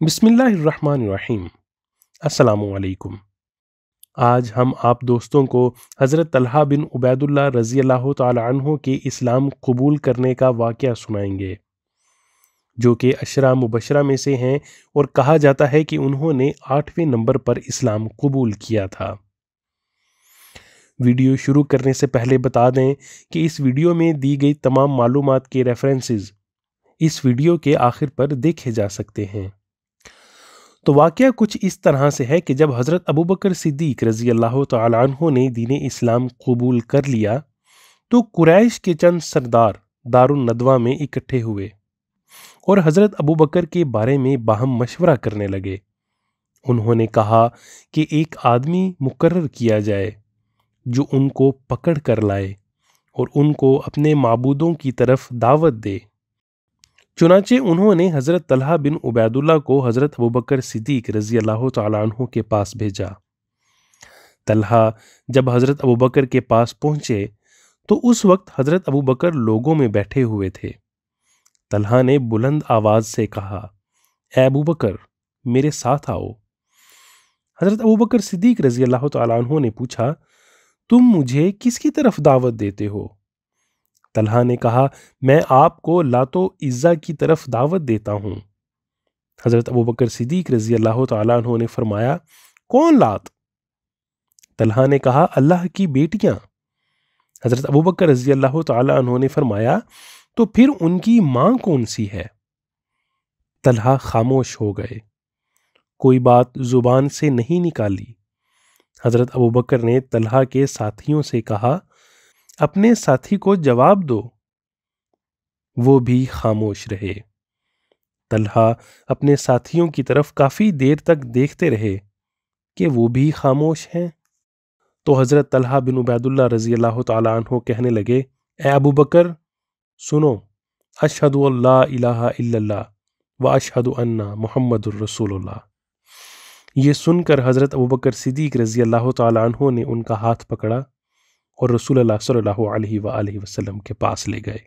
बिस्मिल्लाहिर्रहमानिर्रहीम। अस्सलामुअलैकुम। आज हम आप दोस्तों को हज़रत तलहा बिन उबैदुल्ला रज़ी अल्लाह तहों के इस्लाम कबूल करने का वाक़ सुनाएँगे, जो कि अशरा मुबशरा में से हैं और कहा जाता है कि उन्होंने आठवें नंबर पर इस्लाम कबूल किया था। वीडियो शुरू करने से पहले बता दें कि इस वीडियो में दी गई तमाम मालूम के रेफरेंसेस इस वीडियो के आखिर पर देखे जा सकते हैं। तो वाक़ कुछ इस तरह से है कि जब हज़रत अबू बकर सिद्दीक रज़ी अल्लाह तहों ने दीन इस्लाम कबूल कर लिया तो कुरैश के चंद सरदार दारुलनदवा में इकट्ठे हुए और हज़रत अबू बकर के बारे में बाहम मशवरा करने लगे। उन्होंने कहा कि एक आदमी मुकर्र किया जाए, जो उनको पकड़ कर लाए और उनको अपने मबूदों की तरफ़ दावत दे। चुनाचे उन्होंने हज़रत तलहा बिन उबैदुल्ला को हज़रत अबू बकर सिद्दीक रज़ी अल्लाह तहों के पास भेजा। तलहा जब हज़रत अबू बकर के पास पहुँचे तो उस वक्त हज़रत अबू बकर लोगों में बैठे हुए थे। तलहा ने बुलंद आवाज़ से कहा, ए मेरे साथ आओ। हज़रत अबू बकर सिद्दीक रज़ी अल्लाह तहों ने पूछा, तुम मुझे किसकी तरफ़ दावत देते हो? तलहा ने कहा, मैं आपको लातो इज़्ज़ा की तरफ़ दावत देता हूँ। हज़रत अबू बकर सिद्दीक रज़ी अल्लाह तहों ने फरमाया, कौन लात? तलहा ने कहा, अल्लाह की बेटियाँ। हज़रत अबू बकर रज़ी अल्लाह तहों ने फरमाया तो फिर उनकी माँ कौन सी है? तलहा खामोश हो गए। कोई बात ज़ुबान से नहीं निकाली। हज़रत अबू बकर ने तलहा के साथियों से कहा अपने साथी को जवाब दो। वो भी खामोश रहे। तलहा अपने साथियों की तरफ़ काफ़ी देर तक देखते रहे कि वो भी खामोश हैं। तो हज़रत तलहा बिन उबैदुल्ला रज़ी अल्लाह तु कहने लगे, ए अबू बकर, सुनो, अशहद इला व अशहद अन्ना मोहम्मद रसूलुल्लाह। ये सुनकर हज़रत अबू बकर सिद्दीक रज़ी अल्लाह तु ने उनका हाथ पकड़ा। और रसूल सल्लल्लाहु वसलम के पास ले गए।